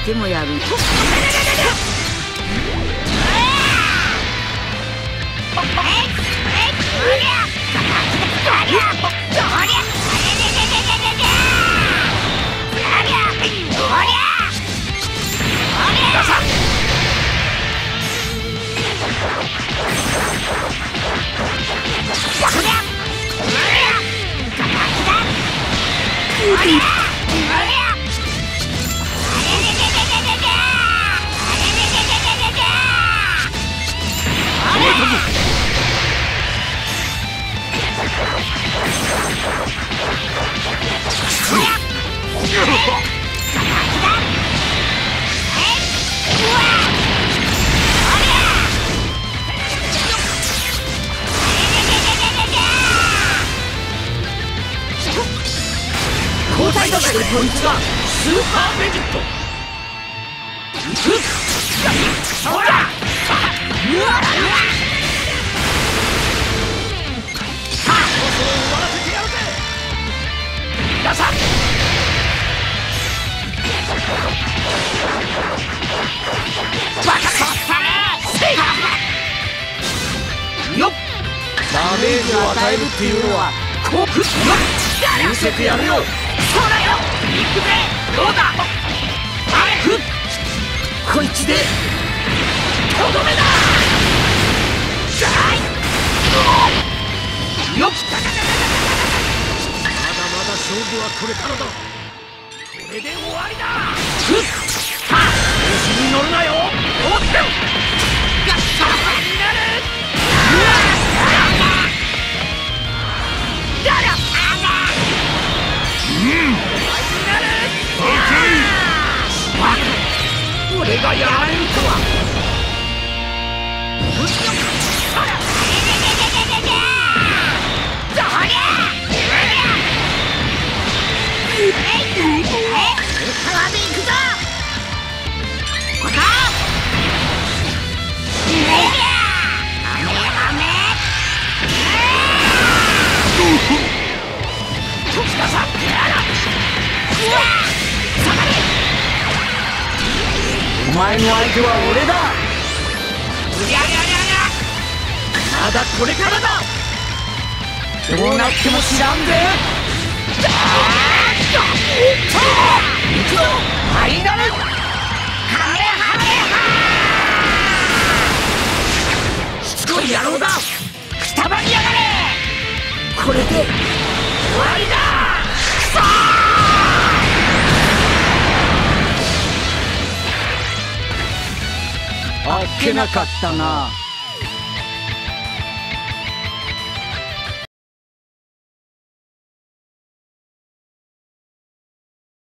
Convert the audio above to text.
してもやる。交代だしてこいつがスーパーベジットふっ？そらうわっ！ダメージを与えるっていうのはこくっ見せてやるよそうだよ行くぜどうだ？あれふっこいつでとどめだ！じゃいよっまだまだ勝負はこれからだ。これで終わりだ。ふっさあ調子に乗るなよ。おっ俺がやられるとはうわっお前の相手は俺だ。まだこれからだ。どうなっても知らんぜ行くぞ。ファイナルしつこい野郎だ。くたばりやがれ。これで終わりだけなかったな。